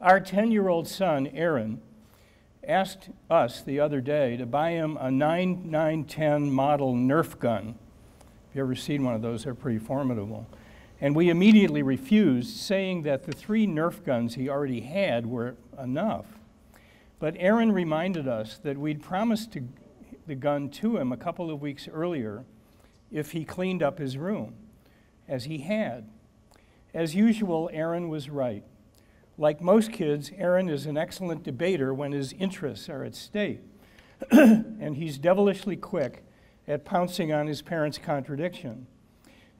Our 10 year old son, Aaron, asked us the other day to buy him a 9910 model Nerf gun. If you ever seen one of those, they're pretty formidable. And we immediately refused, saying that the three Nerf guns he already had were enough. But Aaron reminded us that we'd promised to, the gun to him a couple of weeks earlier if he cleaned up his room, as he had. As usual, Aaron was right. Like most kids, Aaron is an excellent debater when his interests are at stake. and he's devilishly quick at pouncing on his parents' contradiction.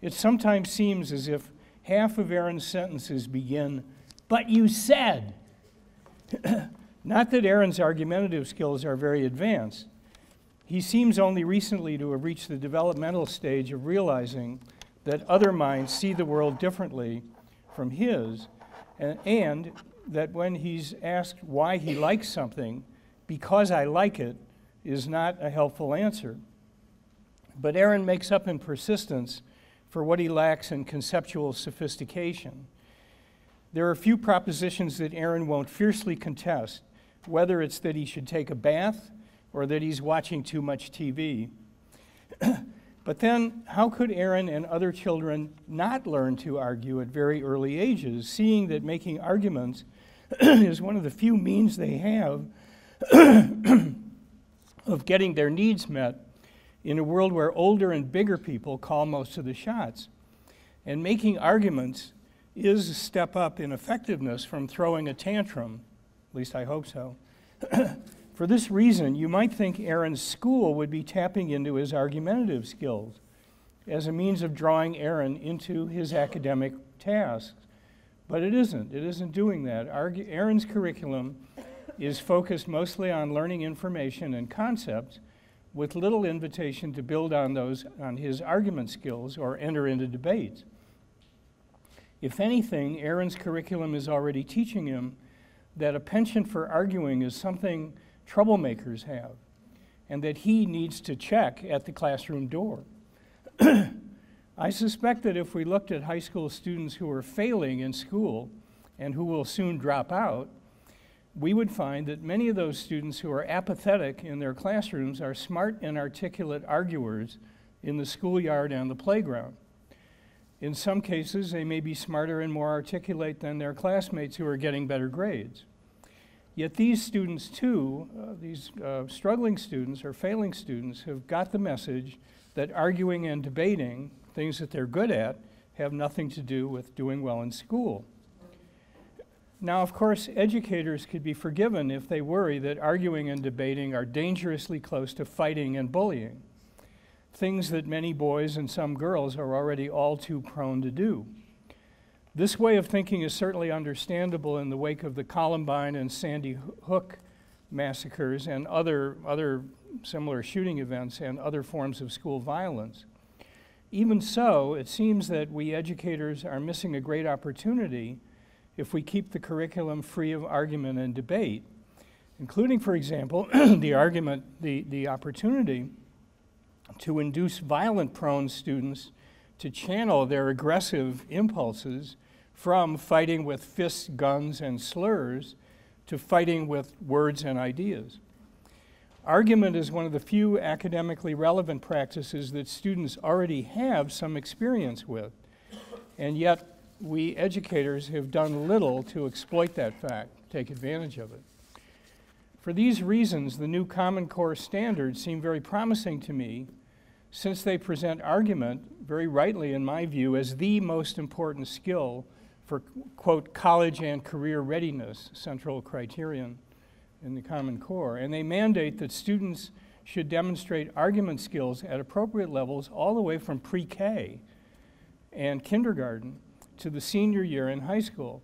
It sometimes seems as if half of Aaron's sentences begin, but you said. Not that Aaron's argumentative skills are very advanced. He seems only recently to have reached the developmental stage of realizing that other minds see the world differently from his, and, and that when he's asked why he likes something, because I like it is not a helpful answer. But Aaron makes up in persistence for what he lacks in conceptual sophistication. There are a few propositions that Aaron won't fiercely contest, whether it's that he should take a bath or that he's watching too much TV. but then, how could Aaron and other children not learn to argue at very early ages, seeing that making arguments is one of the few means they have of getting their needs met in a world where older and bigger people call most of the shots. And making arguments is a step up in effectiveness from throwing a tantrum, at least I hope so. For this reason, you might think Aaron's school would be tapping into his argumentative skills as a means of drawing Aaron into his academic tasks. But it isn't. It isn't doing that. Aaron's curriculum is focused mostly on learning information and concepts with little invitation to build on those on his argument skills or enter into debates. If anything, Aaron's curriculum is already teaching him that a penchant for arguing is something troublemakers have, and that he needs to check at the classroom door. I suspect that if we looked at high school students who are failing in school and who will soon drop out, we would find that many of those students who are apathetic in their classrooms are smart and articulate arguers in the schoolyard and the playground. In some cases, they may be smarter and more articulate than their classmates who are getting better grades. Yet these students, too, uh, these uh, struggling students or failing students, have got the message that arguing and debating, things that they're good at, have nothing to do with doing well in school. Now, of course, educators could be forgiven if they worry that arguing and debating are dangerously close to fighting and bullying, things that many boys and some girls are already all too prone to do. This way of thinking is certainly understandable in the wake of the Columbine and Sandy Hook massacres and other, other similar shooting events and other forms of school violence. Even so, it seems that we educators are missing a great opportunity if we keep the curriculum free of argument and debate, including, for example, the argument, the, the opportunity to induce violent prone students to channel their aggressive impulses from fighting with fists, guns, and slurs to fighting with words and ideas. Argument is one of the few academically relevant practices that students already have some experience with, and yet we educators have done little to exploit that fact, take advantage of it. For these reasons, the new Common Core standards seem very promising to me since they present argument, very rightly in my view, as the most important skill for, quote, college and career readiness, central criterion in the Common Core. And they mandate that students should demonstrate argument skills at appropriate levels all the way from pre-K and kindergarten to the senior year in high school.